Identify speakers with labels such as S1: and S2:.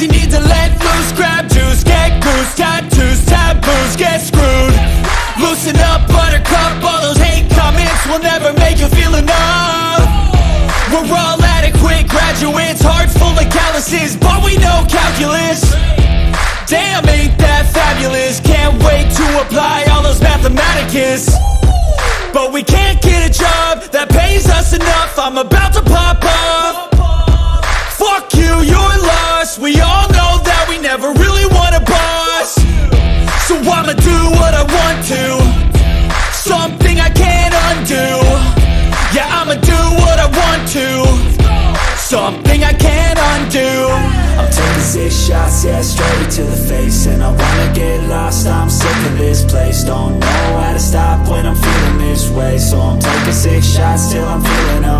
S1: You
S2: need to let loose, grab juice, get goose, tattoos, taboos, get screwed. Loosen up, buttercup, all those hate comments will never make you feel enough. We're all adequate graduates, heart full of calluses, but we know calculus. Damn, ain't that fabulous? Can't wait to apply all those mathematicus. But we can't get a job that pays us enough. I'm about to pop off. Fuck you, you're lost. We all I'ma do what I want to. Something I can't undo. Yeah, I'ma do what I want to. Something I can't undo.
S1: I'm taking six shots, yeah, straight to the face And I wanna get lost, I'm sick of this place Don't know how to stop when I'm feeling this way So I'm taking six shots till I'm feeling okay